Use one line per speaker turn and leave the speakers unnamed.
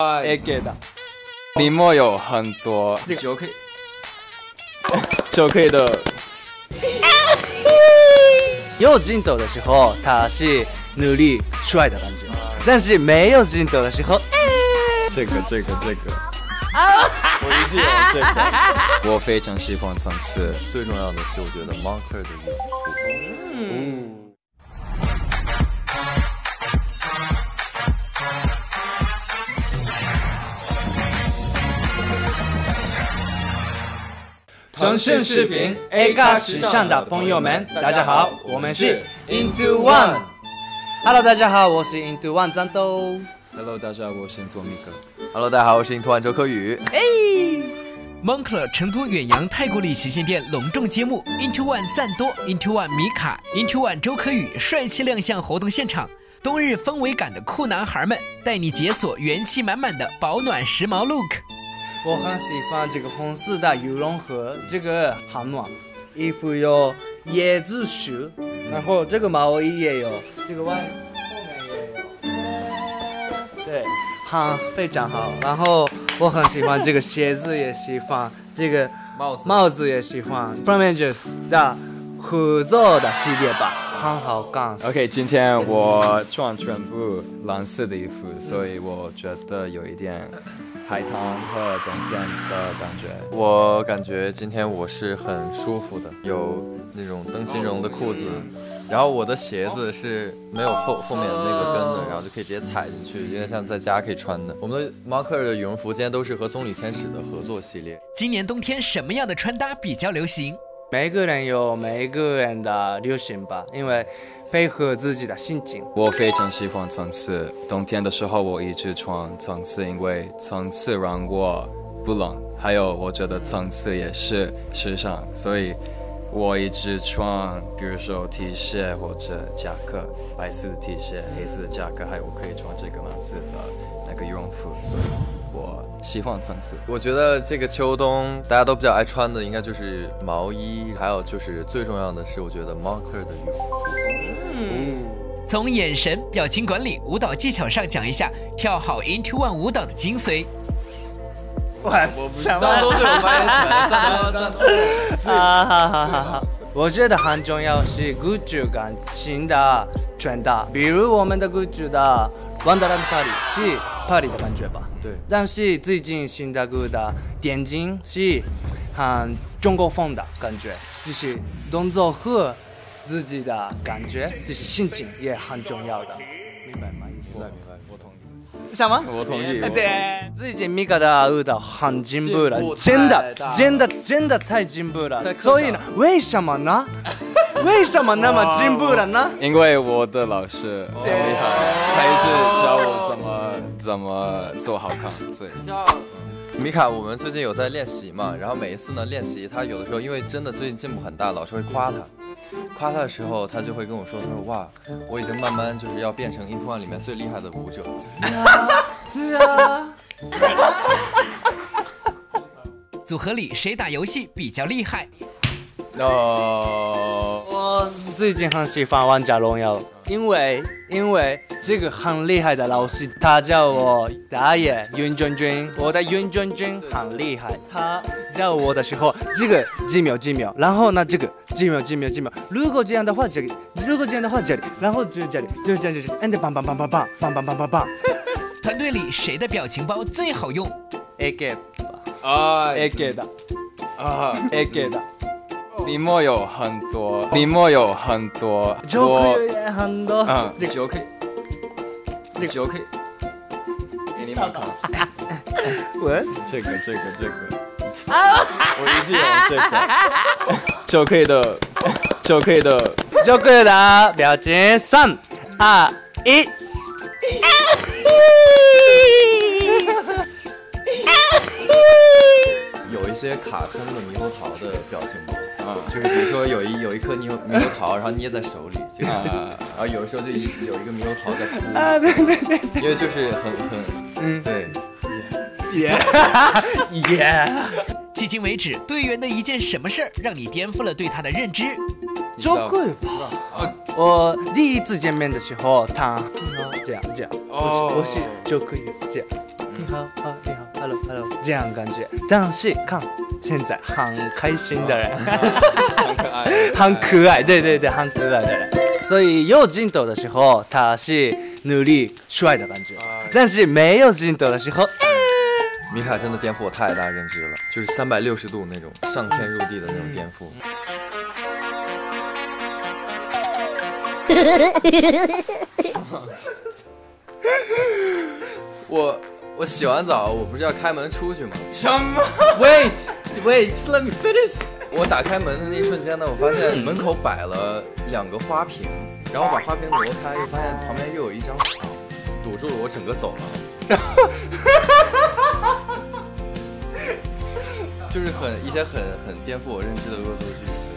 AK 的，
里面有很多
就可以
就可以的。
有镜头的时候，他是努力帅的感觉，但是没有镜头的时候，
这个这个这个，我一直有这个。我非常喜欢层次，
最重要的是，我觉得 Monker 的远赴。
腾讯视频 A 咖时尚的朋友们，大家好，我们是 Into One。Hello，大家好，我是 Into One 战斗。
Hello，大家好，我是做米克。
Hello，大家好，我是 Into One 周柯宇。
Moncler 成都远洋太古里旗舰店隆重揭幕 Into One 赞多 Into One 米卡 Into One 周柯宇帅气亮相活动现场，冬日氛围感的酷男孩们带你解锁元气满满的保暖时髦 look。
我很喜欢这个红色的羽绒服，这个很暖。衣服有椰子树，然后这个毛衣也有，这个外后面也有。对，很非常好。然后我很喜欢这个鞋子，也喜欢这个
帽子
帽子也喜欢。Promangers 的合作的系列吧，很好看。
OK，今天我穿全部蓝色的衣服，所以我觉得有一点海棠和中间的感觉。
我感觉今天我是很舒服的，有那种灯芯绒的裤子，然后我的鞋子是没有后后面那个跟的，然后就可以直接踩进去，有点像在家可以穿的。我们的 Marker 的羽绒服今天都是和棕榈天使的合作系列。
今年冬天什么样的穿搭比较流行？
每个人有每个人的流行吧，因为配合自己的心情。
我非常喜欢层次，冬天的时候我一直穿层次，因为层次让我不冷，还有我觉得层次也是时尚，所以我一直穿，比如说 T 恤或者夹克，白色的 T 恤、黑色的夹克，还有我可以穿这个蓝色的那个羽绒服，所以我喜欢层次。
我觉得这个秋冬大家都比较爱穿的，应该就是毛衣，还有就是最重要的是，我觉得 Monker 的羽绒服。
从眼神、表情管理、舞蹈技巧上讲一下跳好 Into One 舞蹈的精髓。
哇，什么？
都是我！
我觉得很重要是 good 感新的传达，比如我们的 good 的 Wonderland Party 是 party 的感觉吧？
对
但是最近新的 good 的电竞是很中国风的感觉，就是动作和自己的感觉，就是心情也很重要的，明白吗？意思？
明白，我同意。
什么？
我同意。
对，最近米卡的舞蹈很进步了，真的真的真的太进步了所以呢，为什么呢？为什么那么进步了呢？
因为我的老师很厉害，怎么做好看，所以
米卡，我们最近有在练习嘛，然后每一次呢练习，他有的时候因为真的最近进步很大，老师会夸他，夸他的时候，他就会跟我说，他说哇，我已经慢慢就是要变成 Into One 里面最厉害的舞者。
对啊，
组合里谁打游戏比较厉害？
哦，
我最近很喜欢王者荣耀，因为因为这个很厉害的老师，他叫我打野云娟娟，我的云娟娟很厉害。他叫我的时候，这个几秒几秒，然后呢这个几秒几秒几秒。如果这样的话这里，如果这样的话这里，然后就这里就这样就这里，and bang bang bang bang bang bang bang bang bang。
团队里谁的表情包最好用
？AK 的，
啊
AK 的，
啊
AK 的。
里面有很多，你莫有很多，
就
我
很多，
嗯，
这个
就可以，这个给你们看，
我
这个这个这个，我一直有这个，就可以的，就可以的，
就可以的，表情三二一。
一些卡通的猕猴桃的表情包啊，就是比如说有一有一颗猕猴猕猴桃，然后捏在手里，这个，
啊
然后有的时候就一有一个猕猴桃在哭，
啊，对对对，
因为就是很很，
嗯。
对，
耶耶，
迄今为止，队员的一件什么事儿让你颠覆了对他的认知？
就可以吧。我第一次见面的时候，他这样这样，
哦
我是我是就可以这样，你好，啊，你好，hello，hello，这样感觉。但是看现在很开心的人，
很可爱，
很可爱，对对对，很可爱的人。所以有镜头的时候，他是努力帅的感觉，但是没有镜头的时候，
米卡真的颠覆我太大认知了，就是三百六十度那种上天入地的那种颠覆。我我洗完澡，我不是要开门出去吗？
什么
？Wait, wait, let me finish。我打开门的那一瞬间呢，我发现门口摆了两个花瓶，然后把花瓶挪开，又发现旁边又有一张床堵住了我整个走廊。然 后就是很一些很很颠覆我认知的恶作剧。